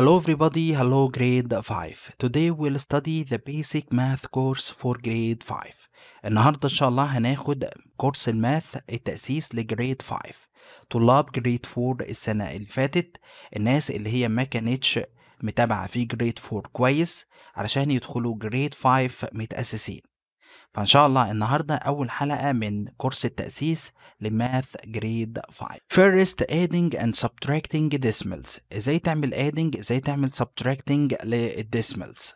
Hello everybody, hello grade 5. Today we'll study the basic math course for grade 5. النهاردة إن شاء الله هناخد كورس ال math التأسيس ل grade 5. طلاب grade 4 السنة اللي فاتت الناس اللي هي ما كانتش متابعة في grade 4 كويس علشان يدخلوا grade 5 متأسسين. فإن شاء الله النهاردة أول حلقة من كورس التأسيس ل math grade 5 First adding and subtracting decimals. إزاي تعمل adding إزاي تعمل subtracting لل decimals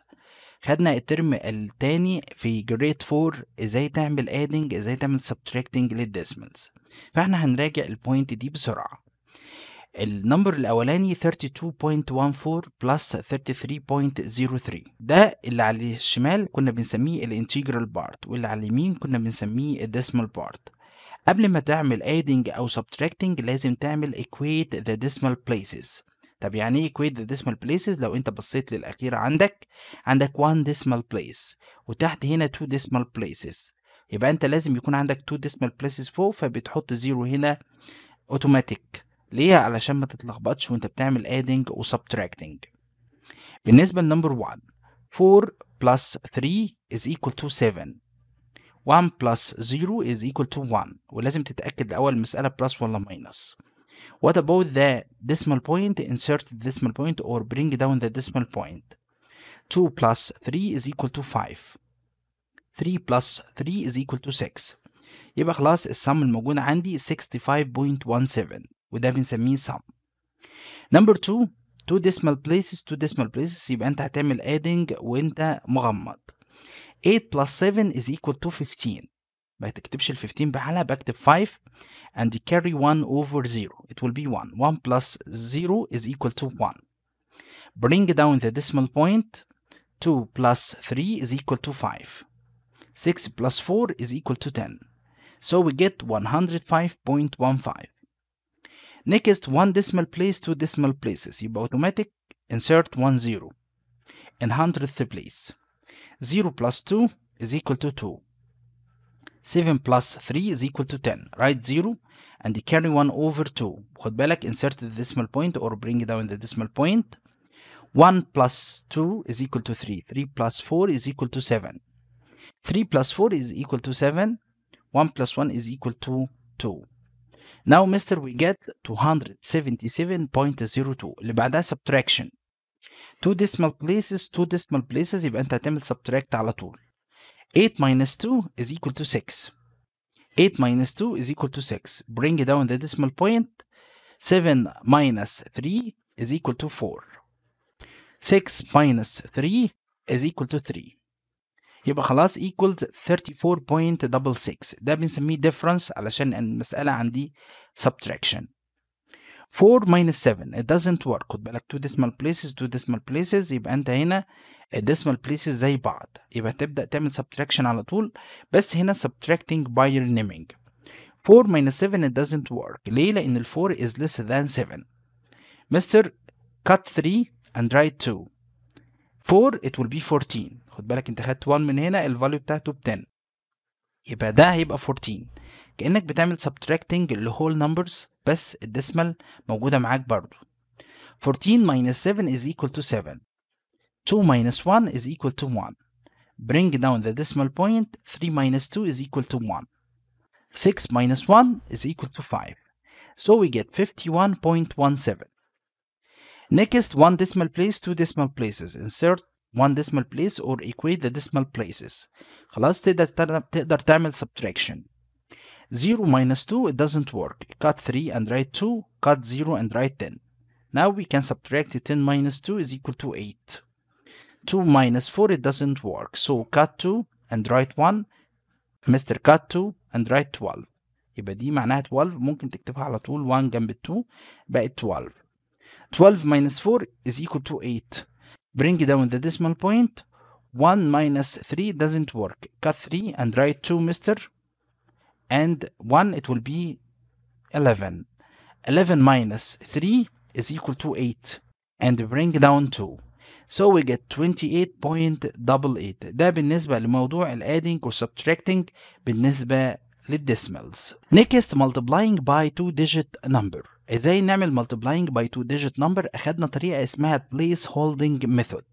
خدنا الترم التاني في grade 4 إزاي تعمل adding إزاي تعمل subtracting لل decimals فإحنا هنراجع ال point دي بسرعة. ال number الأولاني 32.14 plus 33.03 ده اللي على الشمال كنا بنسميه ال integral part واللي على اليمين كنا بنسميه ال decimal part. قبل ما تعمل adding أو subtracting لازم تعمل equate the decimal places. طب يعني إيه equate the decimal places لو أنت بصيت للأخير عندك عندك one decimal place وتحت هنا two decimal places. يبقى أنت لازم يكون عندك two decimal places فوق فبتحط zero هنا اوتوماتيك ليه علشان ما تتلخبطش وانت بتعمل adding و subtracting بالنسبة ل number 1 4 plus 3 is equal to 7 1 plus 0 is equal to 1 ولازم تتأكد الأول المسألة plus ولا minus What about the decimal point? Insert the decimal point or bring down the decimal point. 2 plus 3 is equal to 5. 3 plus 3 is equal to 6. يبقى خلاص السم الموجود عندي 65.17 وده بنسميه sum. Number 2 two decimal places two decimal places يبقى انت هتعمل adding وانت مغمض. 8 plus 7 is equal to 15 ما تكتبش ال 15 بحالها بكتب 5 and carry 1 over 0 it will be 1 1 plus 0 is equal to 1 bring down the decimal point 2 plus 3 is equal to 5 6 plus 4 is equal to 10 so we get 105.15 next one decimal place two decimal places يبقى automatic insert 1 0 in hundredth place 0 plus 2 is equal to 2. 7 plus 3 is equal to 10. Write 0 and carry 1 over 2. خد بالك insert the decimal point or bring down the decimal point. 1 plus 2 is equal to 3. 3 plus 4 is equal to 7. 3 plus 4 is equal to 7. 1 plus 1 is equal to 2. Now, mister, we get 277.02 اللي بعدها subtraction. two decimal places two decimal places يبقى انت هتعمل subtract على طول 8 minus 2 is equal to 6 8 minus 2 is equal to 6 bring down the decimal point 7 minus 3 is equal to 4 6 minus 3 is equal to 3 يبقى خلاص equals 34.66 ده بنسميه difference علشان المسألة عندي subtraction 4 minus 7 it doesn't work خد بالك two decimal places two decimal places يبقى انت هنا الديسمال places زي بعض يبقى تبدأ تعمل subtraction على طول بس هنا subtracting by renaming 4 minus 7 it doesn't work ليه؟ لأن ال 4 is less than 7 Mr. cut 3 and write 2 4 it will be 14 خد بالك انت خدت 1 من هنا الفاليو بتاعته ب 10 يبقى ده هيبقى 14 كأنك بتعمل subtracting لwhole numbers بس الديسمال موجودة معاك برضو 14 minus 7 is equal to 7 2 minus 1 is equal to 1 bring down the decimal point 3 minus 2 is equal to 1 6 minus 1 is equal to 5 so we get 51.17 next one decimal place two decimal places insert one decimal place or equate the decimal places خلاص تقدر تقدر تعمل subtraction 0 minus 2 it doesn't work cut 3 and write 2 cut 0 and write 10 now we can subtract 10 minus 2 is equal to 8 2 minus 4 it doesn't work so cut 2 and write 1 Mr. cut 2 and write 12 يبقى دي معناها 12 ممكن تكتبها على طول 1 جنب 2 بقت 12 12 minus 4 is equal to 8 bring down the decimal point 1 minus 3 doesn't work cut 3 and write 2 mister and 1 it will be 11 11 minus 3 is equal to 8 and bring down 2 so we get 28.88 ده بالنسبة لموضوع ال adding و subtracting بالنسبة للديسمالز next multiplying by two digit number إزاي نعمل multiplying by two digit number أخدنا طريقة اسمها place holding method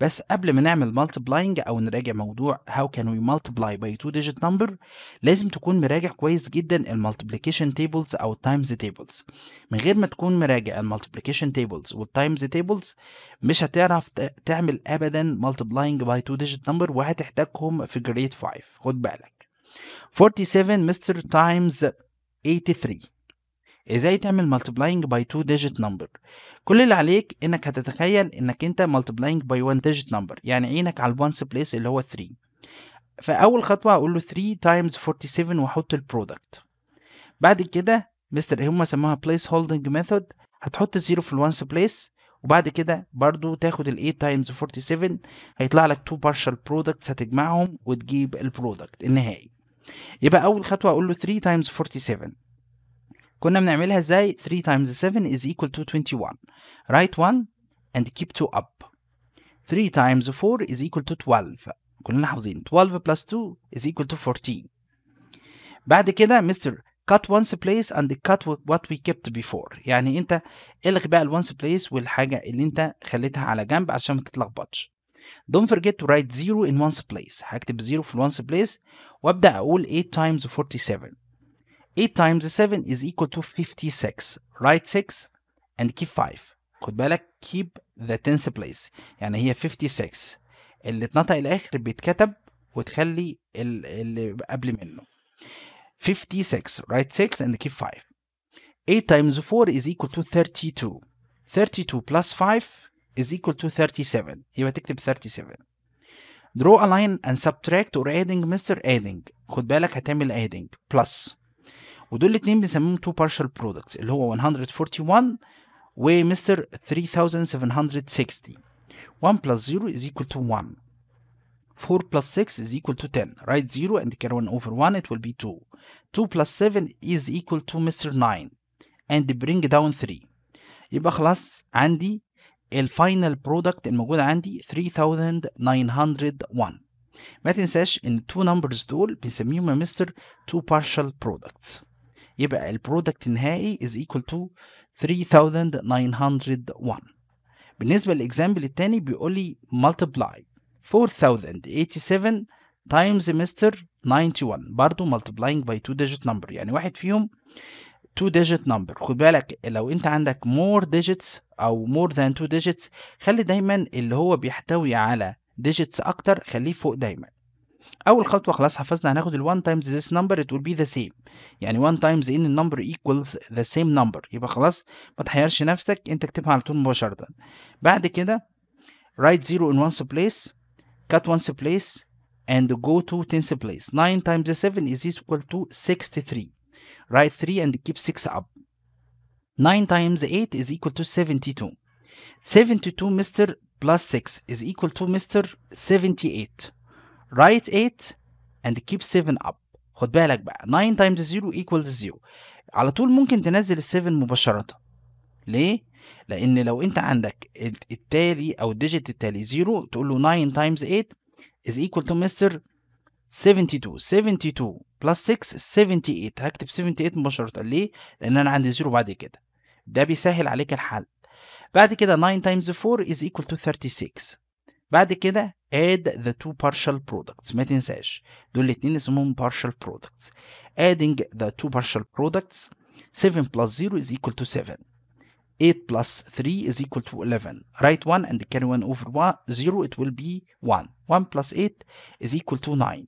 بس قبل ما نعمل multiplying أو نراجع موضوع how can we multiply by two digit number لازم تكون مراجع كويس جدا ال multiplication tables أو ال times tables من غير ما تكون مراجع ال multiplication tables وال times tables مش هتعرف تعمل ابدا multiplying by two digit number وهتحتاجهم في grade 5 خد بالك. 47 mister times 83 إزاي تعمل multiplying by two digit number كل اللي عليك إنك هتتخيل إنك أنت multiplying by one digit number يعني عينك على ال ones place اللي هو 3 فأول خطوة أقول له 3 times 47 وأحط ال product بعد كده مستر هم سموها place holding method هتحط ال zero في ال ones place وبعد كده برضو تاخد ال 8 times 47 هيطلع لك two partial products هتجمعهم وتجيب ال product النهائي. يبقى أول خطوة أقول له 3 times 47 كنا بنعملها إزاي؟ 3 times 7 is equal to 21 write 1 and keep 2 up. 3 times 4 is equal to 12 كلنا حافظين. 12 plus 2 is equal to 14 بعد كده مستر cut one's place and cut what we kept before. يعني أنت إلغي بقى ال one's place والحاجة اللي أنت خليتها على جنب عشان ما تتلخبطش. don't forget to write 0 in one's place هكتب 0 في ال one's place وابدا اقول 8 times 47 8 times 7 is equal to 56 write 6 and keep 5 خد بالك keep the tens place يعني هي 56 اللي اتنطق الاخر بيتكتب وتخلي اللي قبل منه 56 write 6 and keep 5 8 times 4 is equal to 32 32 plus 5 is equal to 37 يبقى تكتب 37 draw a line and subtract or adding مستر adding خد بالك هتعمل adding plus ودول الاتنين بنسميهم two partial products اللي هو 141 ومستر 3760 1 plus 0 is equal to 1 4 plus 6 is equal to 10 write 0 and carry 1 over 1 it will be 2 2 plus 7 is equal to Mr. 9 and bring down 3 يبقى خلاص عندي ال final product الموجود عندي 3901 ما تنساش إن ال two numbers دول بنسميهم يا mister two partial products. يبقى ال product النهائي is equal to 3901 بالنسبة لل example التاني بيقول لي multiply 4087 times mister 91 برضو multiplying by two digit number. يعني واحد فيهم two digit number خد بالك لو انت عندك more digits أو more than two digits خلي دايما اللي هو بيحتوي على digits أكتر خليه فوق دايما اول خطوه خلاص حفظنا هناخد ال 1 times this number it will be the same يعني 1 times in النمبر equals the same number يبقى خلاص ما تحيرش نفسك انت اكتبها على طول مباشره بعد كده write 0 in one's place cut one's place and go to tens place 9 times 7 is equal to 63 write 3 and keep 6 up 9 times 8 is equal to 72 72 Mr. plus 6 is equal to Mr. 78 write 8 and keep 7 up خد بالك بقى 9 times 0 equals 0 على طول ممكن تنزل ال 7 مباشرة ليه؟ لأن لو أنت عندك التالي أو الديجيت التالي 0 تقول له 9 times 8 is equal to Mr. 72 72 plus 6 78 هكتب 78 مباشرة ليه؟ لأن أنا عندي 0 بعد كده ده بيسهل عليك الحل بعد كده 9 times 4 is equal to 36 بعد كده add the two partial products ما تنساش دول الاتنين اسمهم partial products adding the two partial products 7 plus 0 is equal to 7 8 plus 3 is equal to 11 write 1 and carry 1 over 1 0 it will be 1 1 plus 8 is equal to 9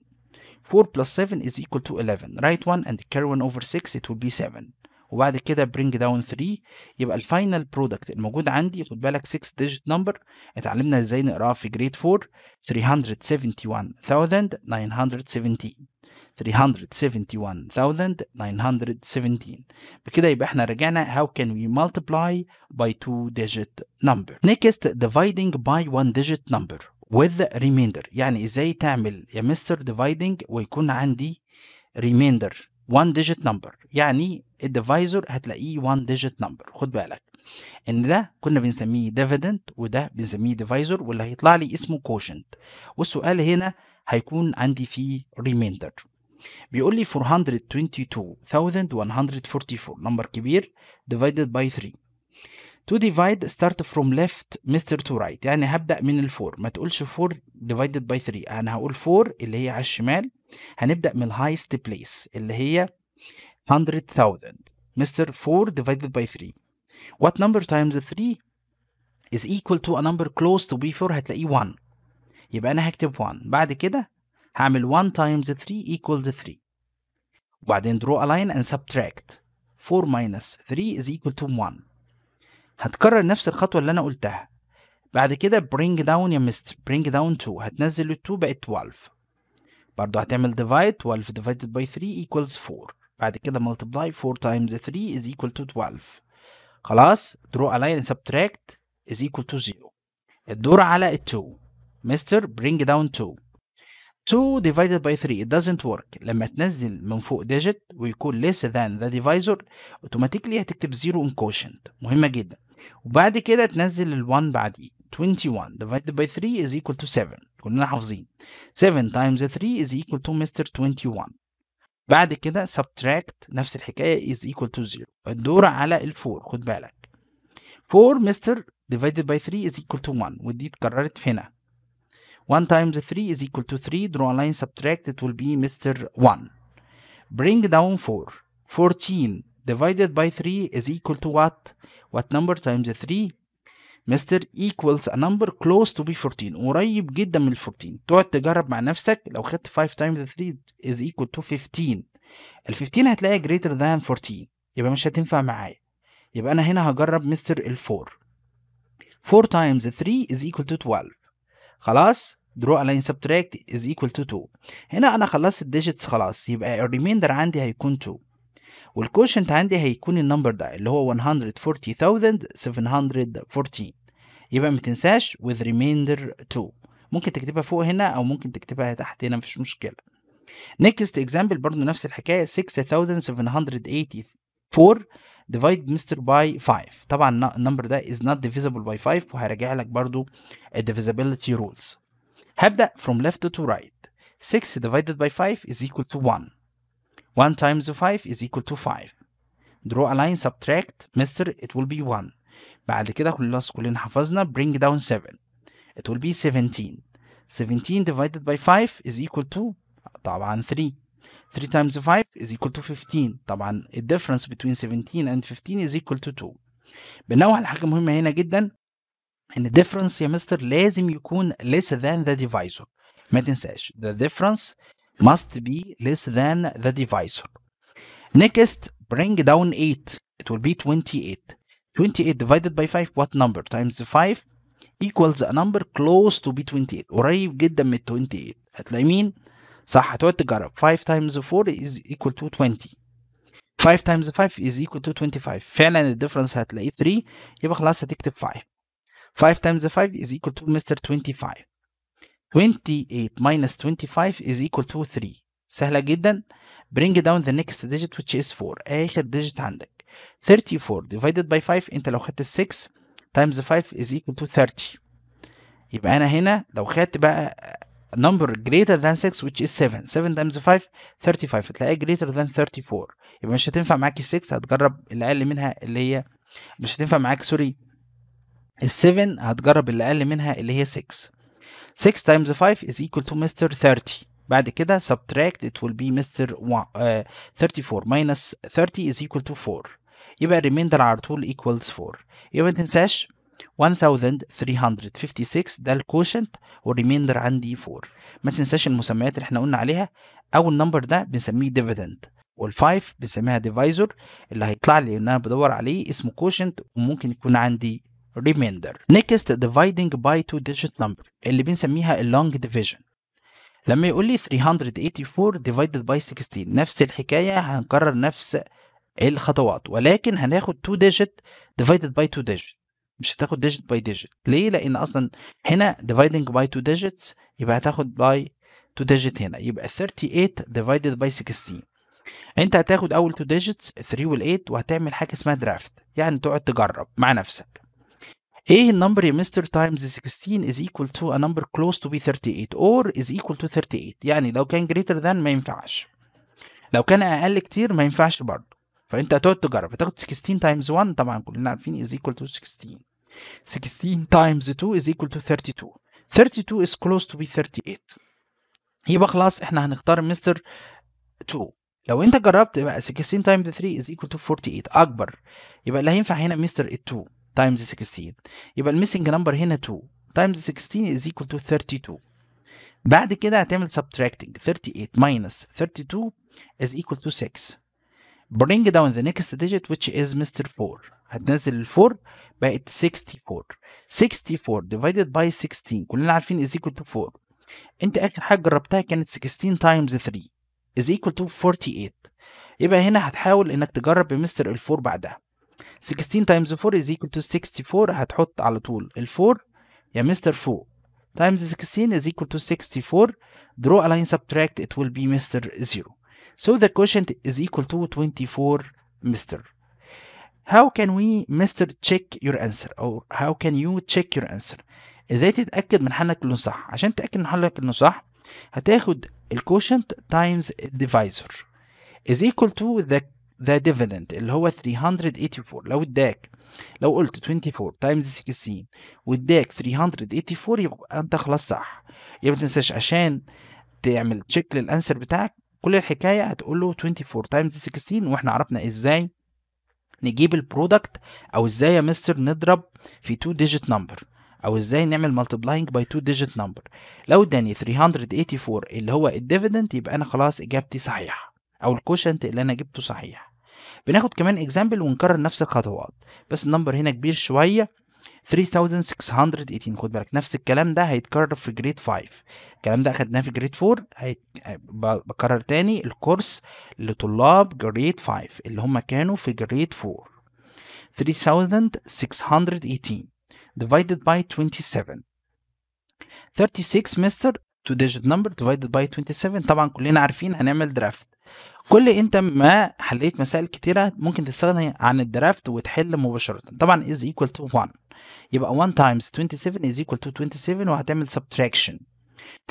4 plus 7 is equal to 11 write 1 and carry 1 over 6 it will be 7 وبعد كده bring down 3 يبقى الفاينل برودكت الموجود عندي خد بالك 6 digit number اتعلمنا إزاي نقراها في جريد 4 371917 371917 بكده يبقى إحنا رجعنا how can we multiply by two digit number next dividing by one digit number with remainder. يعني إزاي تعمل يا mister dividing ويكون عندي remainder. One digit number. يعني ال divisor هتلاقيه one digit number. خد بالك. إن ده كنا بنسميه dividend وده بنسميه divisor واللي هيطلع لي اسمه quotient. والسؤال هنا هيكون عندي فيه remainder. بيقول لي 422144 number كبير. divided by 3 to divide start from left مستر to right يعني هبدأ من الفور ما تقولش 4 divided by 3 أنا هقول 4 اللي هي على الشمال هنبدأ من الهايست بليس اللي هي 100,000 مستر 4 divided by 3 what number times 3 is equal to a number close to B4 هتلاقيه 1 يبقى أنا هكتب 1 بعد كده هعمل 1 times 3 equals 3 وبعدين draw a line and subtract 4 minus 3 is equal to 1 هتكرر نفس الخطوة اللي أنا قلتها بعد كده bring down يا مستر bring down 2 هتنزل ال 2 بقت 12 برضه هتعمل divide 12 divided by 3 equals 4 بعد كده multiply 4 times 3 is equal to 12 خلاص draw a line and subtract is equal to 0 الدور على ال 2 مستر bring down 2 2 divided by 3 it doesn't work لما تنزل من فوق digit ويكون less than the divisor automatically هتكتب 0 in quotient مهمة جدا وبعد كده تنزل ال 1 بعديه 21 divided by 3 is equal to 7 كلنا حافظين 7 times 3 is equal to مستر 21 بعد كده subtract نفس الحكاية is equal to 0 الدور على ال 4 خد بالك 4 مستر divided by 3 is equal to 1 ودي اتكررت هنا 1 times 3 is equal to 3 draw a line subtract it will be Mr. 1 bring down 4 14 divided by 3 is equal to what what number times 3 Mr. equals a number close to be 14 قريب جدا من ال 14 تقعد تجرب مع نفسك لو خدت 5 times 3 is equal to 15 ال 15 هتلاقيها greater than 14 يبقى مش هتنفع معايا يبقى أنا هنا هجرب مستر ال 4 4 times 3 is equal to 12 خلاص draw a line subtract is equal to 2 هنا أنا خلصت ال digits خلاص يبقى ال remainder عندي هيكون 2 وال quotient عندي هيكون ال number ده اللي هو 140714 يبقى ما تنساش with remainder 2 ممكن تكتبها فوق هنا أو ممكن تكتبها تحت هنا مفيش مشكلة. Next example برضو نفس الحكاية 6784 divide mister by 5 طبعا ال number ده is not divisible by 5 وهراجع لك برضو divisibility rules. هبدأ from left to right. 6 divided by 5 is equal to 1 1 times 5 is equal to 5 draw a line subtract مستر it will be 1 بعد كده خلاص كلنا حفظنا bring down 7 it will be 17 17 divided by 5 is equal to طبعا 3 3 times 5 is equal to 15 طبعا the difference between 17 and 15 is equal to 2 بنوع على حاجة مهمة هنا جدا ان difference يا مستر لازم يكون less than the divisor ما تنساش the difference must be less than the divisor next bring down 8 it will be 28 28 divided by 5 what number times 5 equals a number close to be 28 قريب جدا من 28 هتلاقي مين صح هتقعد تجرب 5 times 4 is equal to 20 5 times 5 is equal to 25 فعلا الديفرنس هتلاقيه 3 يبقى خلاص هتكتب 5 5 times 5 is equal to Mr. 25 28 minus 25 is equal to 3 سهلة جدا. Bring down the next digit which is 4 آخر digit عندك. 34 divided by 5 انت لو خدت 6 times 5 is equal to 30 يبقى أنا هنا لو خدت بقى number greater than 6 which is 7 7 times 5 35 هتلاقيها greater than 34 يبقى مش هتنفع معاكي 6 هتجرب اللي أقل منها اللي هي مش هتنفع معاك sorry ال 7 هتجرب اللي أقل منها اللي هي 6 6 times 5 is equal to Mr. 30 بعد كده subtract it will be Mr. Uh, 34 minus 30 is equal to 4 يبقى remainder على طول equals 4 يبقى ما تنساش 1356 ده ال quotient وال remainder عندي 4 ما تنساش المسميات اللي إحنا قلنا عليها. أول number ده بنسميه dividend. وال5 بنسميها divisor. اللي هيطلع لي إن أنا بدور عليه اسمه quotient وممكن يكون عندي remainder. Next dividing by two digit number اللي بنسميها long division. لما يقول لي 384 divided by 16 نفس الحكاية هنكرر نفس الخطوات. ولكن هناخد 2 digit divided by 2 digit. مش هتاخد digit by digit. ليه؟ لأن أصلا هنا dividing by 2 digits يبقى هتاخد by 2 digit هنا. يبقى 38 divided by 16 أنت هتاخد أول 2 digits 3 وال 8 وهتعمل حاجة اسمها draft يعني تقعد تجرب مع نفسك. إيه ال number يا mister times 16 is equal to a number close to be 38 or is equal to 38 يعني لو كان greater than ما ينفعش. لو كان أقل كتير ما ينفعش برضه. فأنت هتقعد تجرب. هتاخد 16 times 1 طبعا كلنا عارفين is equal to 16 16 times 2 is equal to 32 32 is close to be 38 يبقى خلاص إحنا هنختار مستر 2 لو أنت جربت يبقى 16 times 3 is equal to 48 أكبر. يبقى اللي هينفع هنا مستر 2 times 16 يبقى ال missing number هنا 2 times 16 is equal to 32 بعد كده هتعمل subtracting 38 minus 32 is equal to 6 bring down the next digit which is مستر 4 هتنزل ال 4 بقت 64 64 divided by 16 كلنا عارفين is equal to 4 انت آخر حاجة جربتها كانت 16 times 3 is equal to 48 يبقى هنا هتحاول إنك تجرب بمستر ال 4 بعدها. 16 times 4 is equal to 64 هتحط على طول ال 4 يا مستر 4 times 16 is equal to 64 draw a line subtract it will be Mr. 0 so the quotient is equal to 24 Mr. how can we Mr. check your answer or how can you check your answer ازاي تتاكد من حلك انه صح عشان تتاكد من حلك انه صح هتاخد الكوشنت times الديفايزر is equal to the the dividend اللي هو 384 لو اداك لو قلت 24 times 16 واداك 384 يبقى انت خلاص صح. يبقى ما تنساش عشان تعمل check لل answer بتاعك كل الحكاية هتقول له 24 times 16 وإحنا عرفنا إزاي نجيب ال product أو إزاي يا مستر نضرب في 2 digit number أو إزاي نعمل multiplying by 2 digit number. لو اداني 384 اللي هو ال dividend يبقى أنا خلاص إجابتي صحيحة أو ال quotient اللي أنا جبته صحيح. بناخد كمان example ونكرر نفس الخطوات. بس ال number هنا كبير شوية. 3618 خد بالك نفس الكلام ده هيتكرر في grade 5 الكلام ده أخدناه في grade 4 هيت... بكرر تاني ال course لطلاب grade 5 اللي هم كانوا في grade 4 3618 divided by 27 36 مستر two digit number divided by 27 طبعا كلنا عارفين هنعمل draft كل انت ما حليت مسائل كتيرة ممكن تستغني عن الدرافت وتحل مباشرة طبعا is equal to 1 يبقى 1 times 27 is equal to 27 وهتعمل subtraction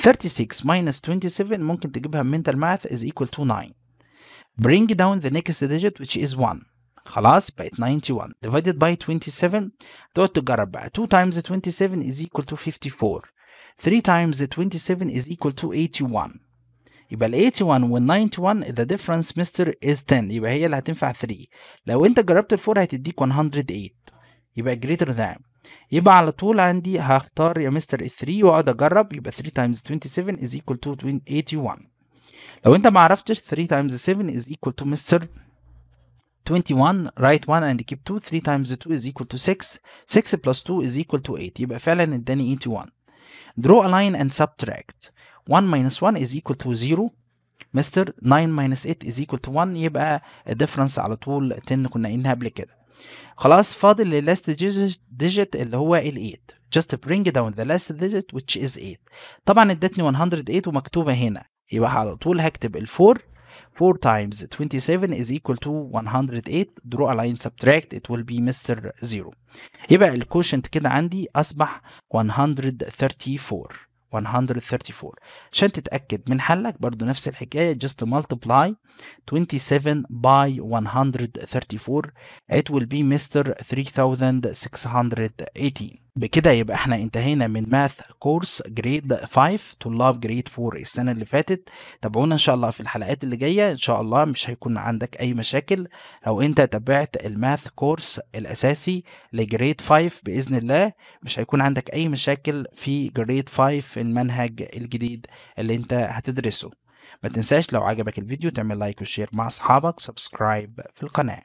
36 minus 27 ممكن تجيبها mental math is equal to 9 bring down the next digit which is 1 خلاص بقت 91 divided by 27 تقعد تجرب بقى 2 times 27 is equal to 54 3 times 27 is equal to 81 يبقى ال 81 وال 91 the difference مستر is 10 يبقى هي اللي هتنفع 3 لو انت جربت ال 4 هتديك 108 يبقى greater than. يبقى على طول عندي هختار يا مستر ال 3 واقعد اجرب يبقى 3 times 27 is equal to 81 لو انت ما عرفتش 3 times 7 is equal to مستر 21 write 1 and keep 2 3 times 2 is equal to 6 6 plus 2 is equal to 8 يبقى فعلا اداني 81 draw a line and subtract. 1 minus 1 is equal to 0 مستر 9 minus 8 is equal to 1 يبقى الديفرنس على طول 10 كنا قايلينها قبل كده. خلاص فاضل ال last digit اللي هو ال 8 just bring down the last digit which is 8 طبعا ادتني 108 ومكتوبة هنا. يبقى على طول هكتب ال 4 4 times 27 is equal to 108 draw a line subtract. it will be Mr. 0 يبقى ال quotient كده عندي أصبح 134 134 عشان تتأكد من حلك برضو نفس الحكاية just multiply 27 by 134 it will be Mr. 3618 بكده يبقى إحنا انتهينا من math course grade 5 طلاب grade 4 السنة اللي فاتت. تابعونا إن شاء الله في الحلقات اللي جاية. إن شاء الله مش هيكون عندك أي مشاكل. لو أنت تابعت ال math course الأساسي ل grade 5 بإذن الله مش هيكون عندك أي مشاكل في grade 5 في المنهج الجديد اللي أنت هتدرسه. ما تنساش لو عجبك الفيديو تعمل like و share مع أصحابك. subscribe في القناة.